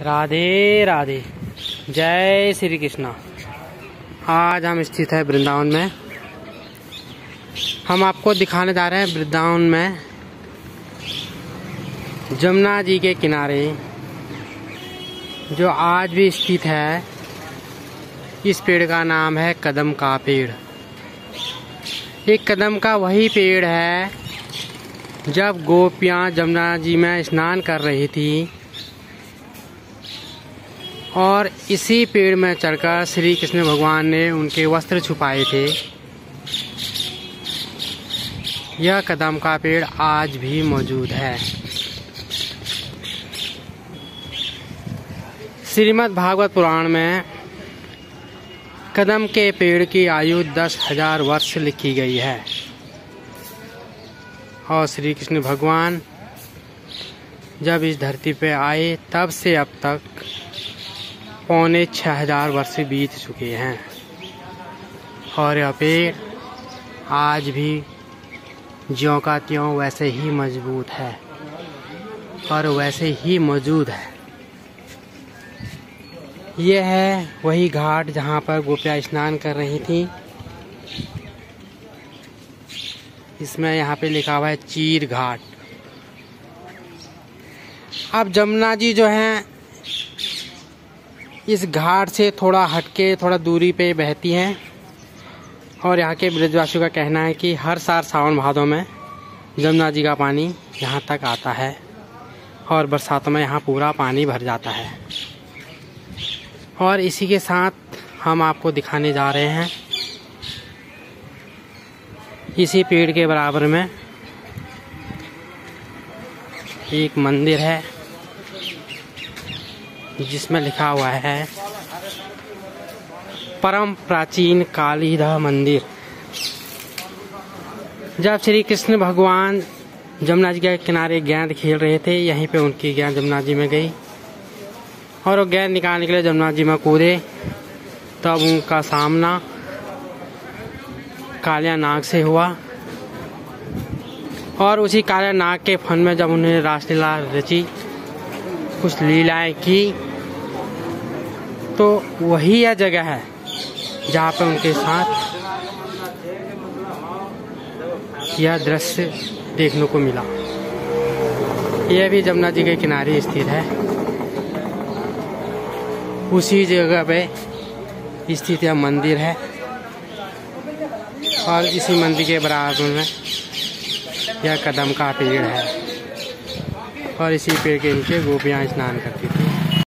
राधे राधे। जय श्री कृष्णा। आज हम स्थित है वृंदावन में। हम आपको दिखाने जा रहे हैं वृंदावन में जमुना जी के किनारे, जो आज भी स्थित है। इस पेड़ का नाम है कदम का पेड़। एक कदम का वही पेड़ है, जब गोपियाँ जमुना जी में स्नान कर रही थी। और इसी पेड़ में चढ़कर श्री कृष्ण भगवान ने उनके वस्त्र छुपाए थे। यह कदम का पेड़ आज भी मौजूद है। श्रीमद् भागवत पुराण में कदम के पेड़ की आयु दस हज़ार वर्ष लिखी गई है। और श्री कृष्ण भगवान जब इस धरती पर आए, तब से अब तक पौने छः हज़ार वर्ष बीत चुके हैं। और यह पेड़ आज भी ज्यों का त्यों वैसे ही मज़बूत है और वैसे ही मौजूद है। यह है वही घाट जहाँ पर गोपियाँ स्नान कर रही थी। इसमें यहाँ पे लिखा हुआ है चीर घाट। अब जमुना जी जो है इस घाट से थोड़ा हटके, थोड़ा दूरी पे बहती हैं। और यहाँ के ब्रजवासियों का कहना है कि हर साल सावन भादों में जमुना जी का पानी यहाँ तक आता है और बरसातों में यहाँ पूरा पानी भर जाता है। और इसी के साथ हम आपको दिखाने जा रहे हैं। इसी पेड़ के बराबर में एक मंदिर है। जिसमें लिखा हुआ है, परम प्राचीन कालीधा मंदिर। जब श्री कृष्ण भगवान जमुना जी के किनारे गेंद खेल रहे थे, यहीं पे उनकी गेंद जमुना जी में गई। और वो गेंद निकालने के लिए जमुना जी में कूदे, तब उनका सामना कालिया नाग से हुआ। और उसी कालिया नाग के फन में जब उन्होंने रासलीला रची, कुछ लीलाएँ की तो वही यह जगह है जहाँ पे उनके साथ यह दृश्य देखने को मिला। यह भी जमुना जी के किनारे स्थित है। उसी जगह पे स्थित यह मंदिर है और इसी मंदिर के बराबर में यह कदम का पेड़ है और इसी पेड़ के नीचे गोपियाँ स्नान करती थी।